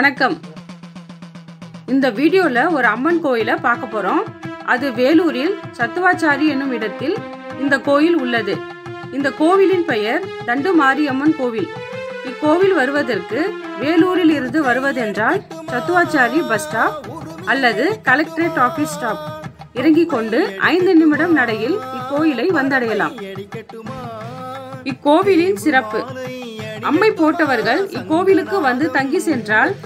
வணக்கம். இந்த வீடியோவில் ஒரு அம்மன் கோயிலை பார்க்க போகிறோம் அது வேலூரில் சத்துவாச்சாரி என்னும் இடத்தில் இந்த கோயில் உள்ளது. இந்த கோவிலின் பெயர் தண்டு மாரியம்மன் கோவில். இக்கோவில் வருவதற்கு வேலூரில் இருந்து வருவதென்றால் சத்துவாச்சாரி பஸ் ஸ்டாப் அல்லது கலெக்டரேட் ஆபீஸ் ஸ்டாப். இறங்கிக் கொண்டு ஐந்து நிமிடம் நடையில் இக்கோயிலை வந்தடையலாம். இக்கோவிலின் சிறப்பு. அம்மை போட்டவர்கள் இக்கோவிலுக்கு வந்து தங்கி சென்றால்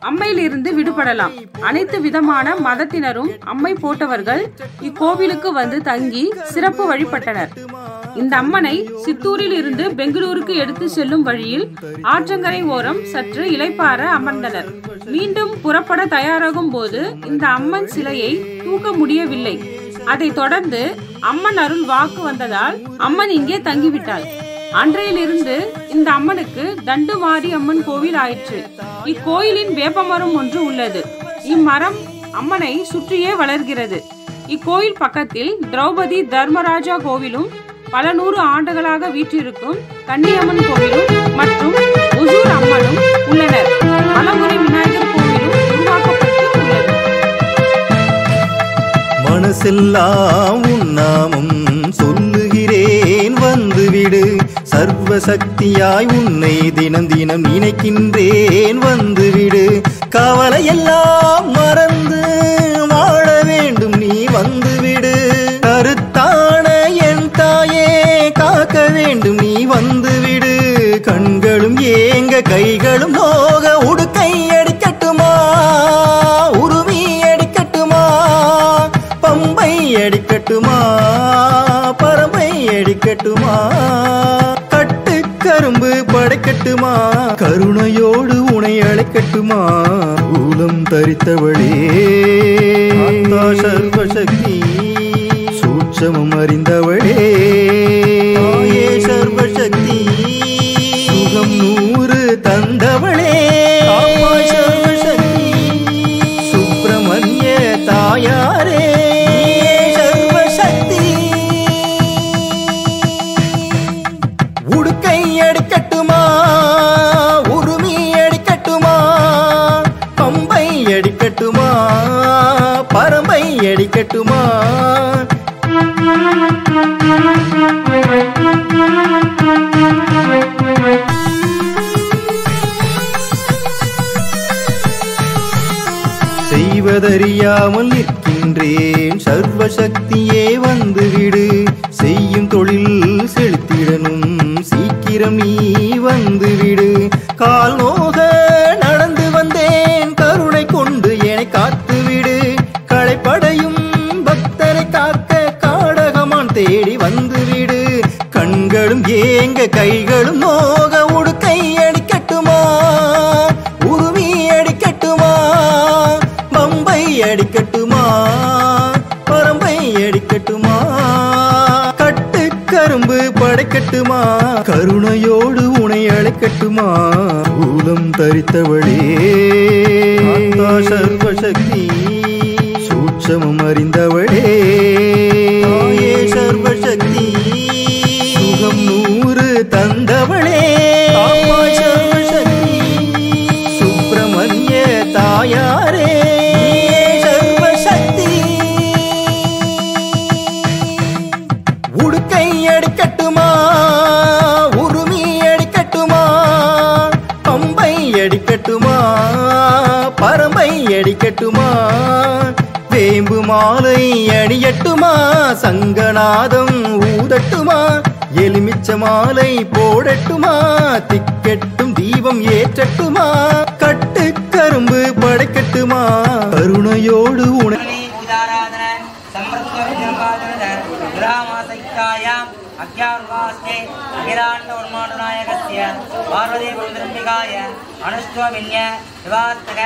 அம்மையிலிருந்து விடுபடலாம். அனைத்து விதமான மதத்தினரும் அம்மை போட்டவர்கள் இக்கோவிலுக்கு வந்து தங்கி சிறப்பு வழிபட்டனர். இந்த அம்மனை சித்தூரில் இருந்து பெங்களூருக்கு எடுத்து செல்லும் வழியில் ஆற்றங்கரை ஓரம் சற்று இளைப்பாற அமர்ந்தனர். மீண்டும் புறப்பட தயாராகும் போது இந்த அம்மன் சிலையை தூக்க முடியவில்லை. அதைத் தொடர்ந்து அம்மன் அருள் வாக்கு வந்ததால் அம்மன் இங்கே தங்கிவிட்டாள். அன்றையிலிருந்து இந்த அம்மனுக்கு தண்டுமாரி அம்மன் கோவில் ஆயிற்று. இக்கோயிலின் வேப்பமரம் ஒன்று உள்ளது. இம்மரம் அம்மனை சுற்றியே வளர்கிறது. இக்கோயில் பக்கத்தில் திரௌபதி தர்மராஜா கோவிலும் பல நூறு ஆண்டுகளாக வீற்றிருக்கும் கன்னியம்மன் கோவிலும் மற்றும் உசூர் அம்மனும் உள்ளனர். பலமுறை விநாயகர் கோவிலும் உருவாக்கப்பட்டு உள்ளது மனசெல்லாம் உன்னாமம் சர்வசக்தியாய் உன்னை தினம் தினம் நினைக்கின்றேன் வந்துவிடு. கவலையெல்லாம் மறந்து வாழ வேண்டும் நீ வந்துவிடு. கருத்தான என் தாயே காக்க வேண்டும் நீ வந்துவிடு. கண்களும் ஏங்க கைகளும் நோக உடுக்கை அடிக்கட்டுமா? உருவி அடிக்கட்டுமா? பம்பை அடிக்கட்டுமா? பரம்பை அடிக்கட்டுமா? படைக்கட்டுமா? கருணையோடு உனை அழைக்கட்டுமா? ஊலம் தரித்தவளே. சர்வசக்தி சூட்சமம் அறிந்தவளே. அடிக்கட்டுமா? செய்வதறியாமல் நிற்கின்றேன். சர்வசக்தியே வந்துவிடு. ஏங்க கைகளும் நோக உடுக்கை அடிக்கட்டுமா? உருவி அடிக்கட்டுமா? பம்பை அடிக்கட்டுமா? பரம்பை அடிக்கட்டுமா? கட்டு கரும்பு படைக்கட்டுமா? கருணையோடு உனை அழைக்கட்டுமா? ஊலம் தரித்தவளே சர்வசக்தி சூட்சமம் அறிந்தவளே. தந்தவளே. சுப்பிரமணிய தாயாரே. சர்வசக்தி. உடுக்கை எடுக்கட்டுமா உருமி எடுக்கட்டுமா பம்பை எடுக்கட்டுமா பரம்பை எடுக்கட்டுமா வேம்பு மாலை அணியட்டுமா? சங்கநாதம் ஊதட்டுமா? எலுமிச்ச மாலை போடட்டுமா? திக்கெட்டும் தீபம் ஏற்றட்டுமா? கட்டு கரும்பு படைக்கட்டுமா? கருணையோடு உணவு அத்தியார்வாஸ்தே அகிலாண்ட உண்மானுநாயகஸ்ய பார்வதி குந்திரம்பிகாய அனுஷ்டுவமின்ய விவாத்தக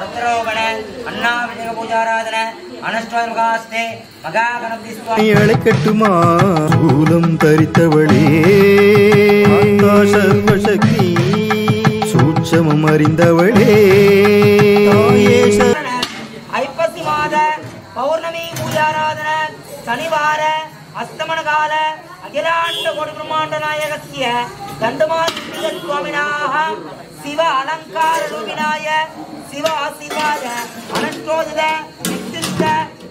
ருத்ரோபண அண்ணா விஜய பூஜாராதன அழை கட்டுமா சூலம் தரித்தவளே. சர்வசக்தி சூட்சமம் அறிந்தவளே. ஐப்பசி மாத பௌர்ணமி பூஜாராதன சனிவார அஸ்தமன கால அகிலாண்ட கோடி பிரம்மாண்ட நாயகசிய கந்தமாதிக சுவாமினாக சிவ அலங்கார ரூபினாய சிவ ஆசிவாய அனந்தோதித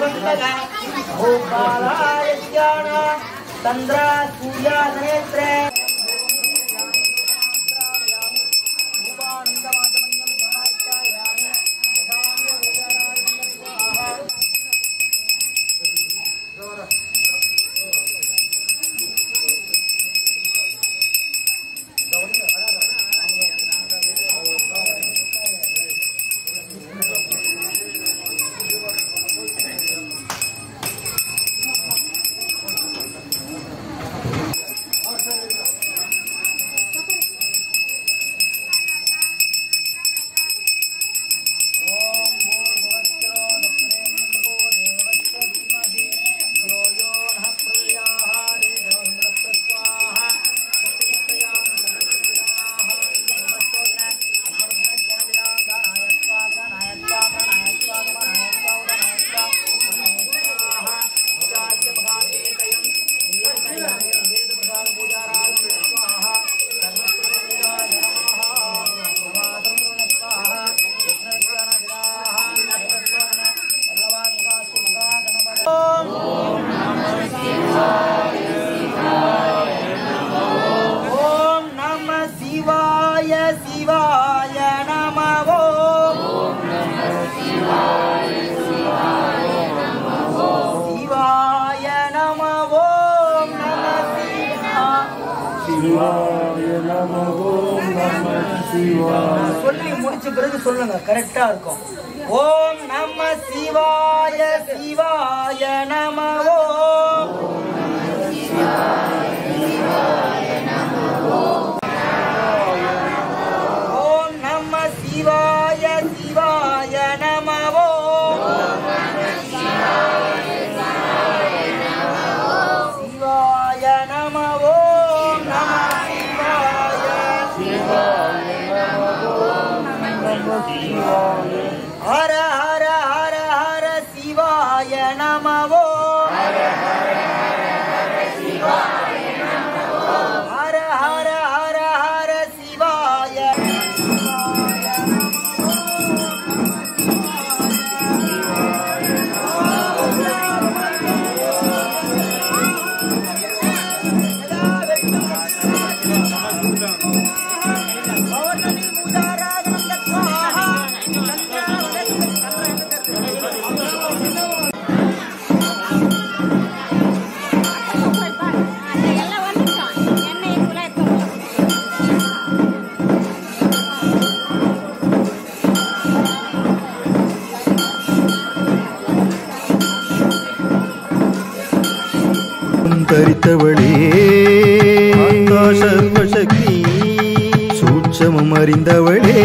வந்தக கோபாலாய ஞான தந்திர சூர்யா நேத்ர ஓம் நம சிவாய சிவாய நம ஓம் சிவாய நம ஓம் சொல்லி முடிச்ச பிறகு சொல்லுங்க கரெக்டா இருக்கும். ఓం నమ శివాయ శివాయ నమ. ఓం నమ శివాయ శివాయ నమ. శివాయ నమ. ఓం నమ శివాయ. శివాయ నమ. ఓం నమ శివాయ. Bora! தரித்தவளே மாதா சர்வசக்தி சூட்சமம் அறிந்தவளே